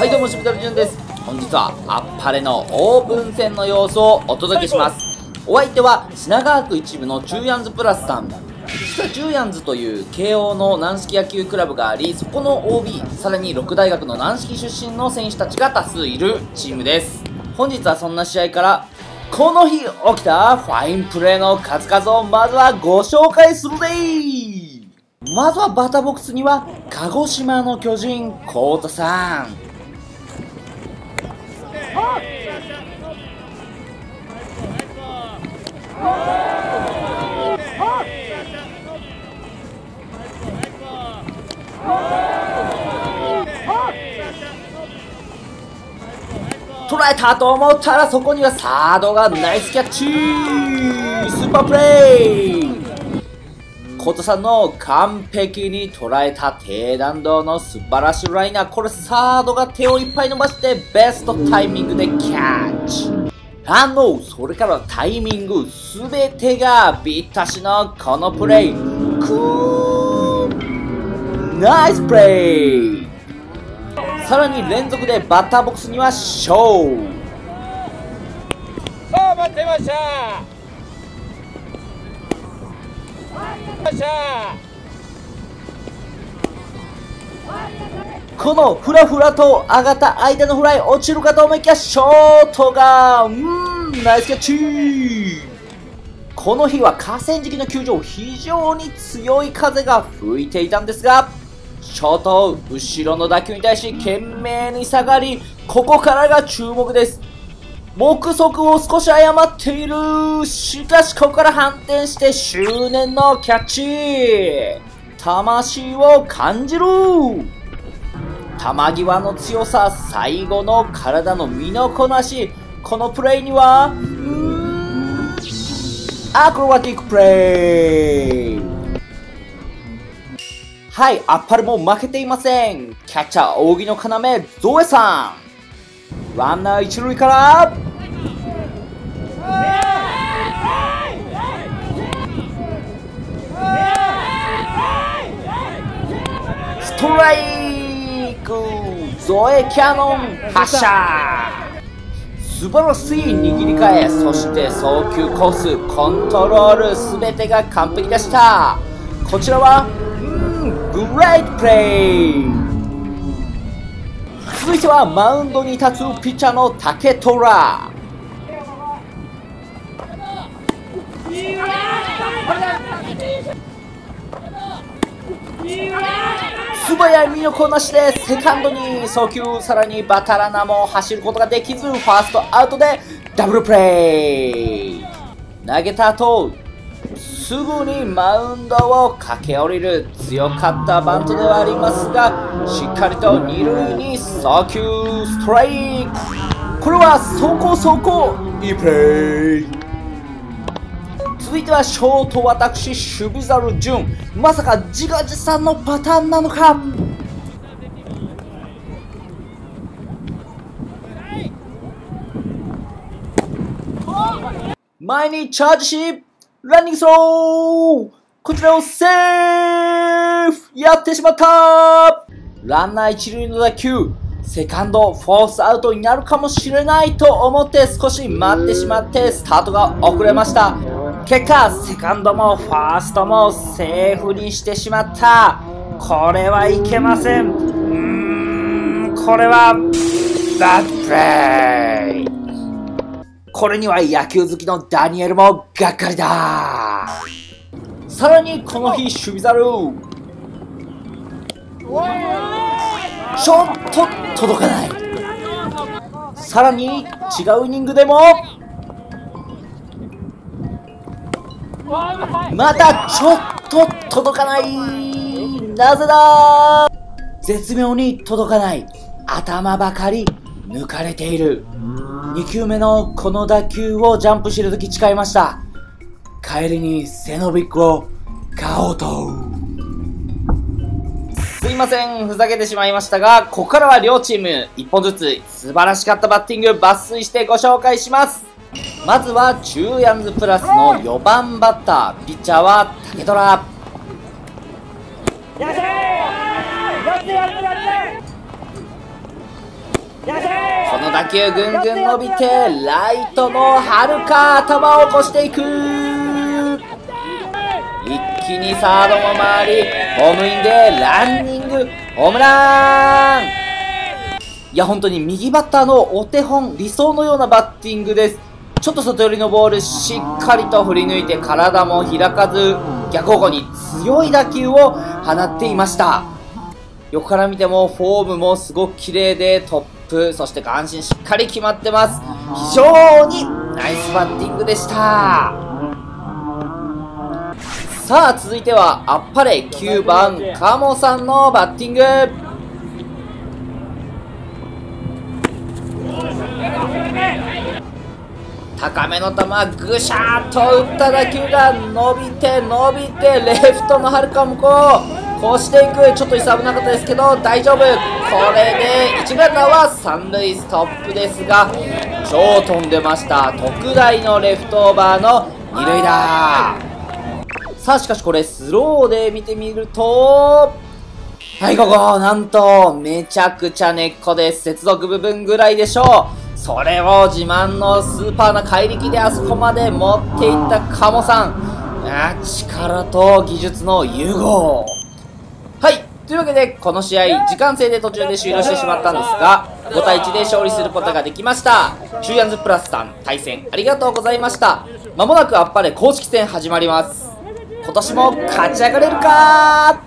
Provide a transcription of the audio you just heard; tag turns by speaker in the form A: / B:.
A: はいどうも、しぶたるじゅんです。本日は、あっぱれのオープン戦の様子をお届けします。お相手は、品川区一部のジューヤンズプラスさん。実はジューヤンズという慶応の軟式野球クラブがあり、そこの OB、さらに6大学の軟式出身の選手たちが多数いるチームです。本日はそんな試合から、この日起きたファインプレーの数々をまずはご紹介するぜまずはバターボックスには、鹿児島の巨人、コータさん。捉えたと思ったらそこにはサードがナイスキャッチ。スーパープレイ。コトさんの完璧に捉えた低弾道の素晴らしいライナー。これサードが手をいっぱい伸ばしてベストタイミングでキャッチ。反応それからタイミングすべてがビッタシのこのプレイ。クーナイスプレイさらに連続でバッターボックスにはショー。
B: さあ待ってました。
A: このふらふらと上がった間のフライ落ちるかと思いきやショートがうん。ナイスキャッチ。この日は河川敷の球場非常に強い風が吹いていたんですがショート後ろの打球に対し懸命に下がりここからが注目です。目測を少し誤っている。しかしここから反転して執念のキャッチ。魂を感じる。球際の強さ最後の体の身のこなし。このプレーにはアクロバティックプレイ。はいあっぱれも負けていません。キャッチャー扇の要ゾエさん。ランナー一塁からトライクゾエキャノン発射。素晴らしい握り替えそして送球コースコントロール全てが完璧でした。こちらはうんグレートプレイ。続いてはマウンドに立つピッチャーの竹虎。素早い身のこなしでセカンドに送球さらにバタラナも走ることができずファーストアウトでダブルプレイ。投げた後すぐにマウンドを駆け下りる強かったバントではありますがしっかりと二塁に送球ストライク。これは走行走行いいプレイ。続いてはショート私守備猿潤まさか自画自賛のパターンなのか？前にチャージしランニングスロー。こちらをセーフ。やってしまった。ランナー一塁の打球。セカンド、フォースアウトになるかもしれないと思って少し待ってしまってスタートが遅れました。結果、セカンドもファーストもセーフにしてしまった。これはいけません。うーん、これは、バッドプレイ。これには野球好きのダニエルもがっかりだ。さらにこの日、守備猿。ちょっと届かない。さらに違うイニングでも、またちょっと届かない。なぜだ。絶妙に届かない。頭ばかり抜かれている。2球目のこの打球をジャンプしてるとき誓いました。帰りにセノビックを買おうと。すいません、ふざけてしまいましたが、ここからは両チーム1本ずつ素晴らしかったバッティング抜粋してご紹介します。まずは、中ヤンズプラスの4番バッター、ピッチャーは竹虎。
B: やってやってやってやって
A: この打球ぐんぐん伸びてライトのはるか頭を起こしていく。一気にサードも回りホームインでランニングホームラン。いや本当に右バッターのお手本理想のようなバッティングです。ちょっと外寄りのボールしっかりと振り抜いて体も開かず逆方向に強い打球を放っていました。横から見てもフォームもすごく綺麗でトップそして眼心しっかり決まってます。非常にナイスバッティングでした。さあ続いてはあっぱれ9番カモさんのバッティング。高めの球ぐしゃっと打った打球が伸びて伸びてレフトのはるか向こう。こうしていく。ちょっと椅子危なかったですけど大丈夫。これで1ランナーは三塁ストップですが超飛んでました。特大のレフトオーバーの二塁打。さあしかしこれスローで見てみるとはい、ここ、なんと、めちゃくちゃ根っこです。接続部分ぐらいでしょう。それを自慢のスーパーな怪力であそこまで持っていったカモさん。あ力と技術の融合。はい。というわけで、この試合、時間制で途中で終了してしまったんですが、5対1で勝利することができました。シューヤンズプラスさん、対戦ありがとうございました。まもなくあっぱれ公式戦始まります。今年も勝ち上がれるか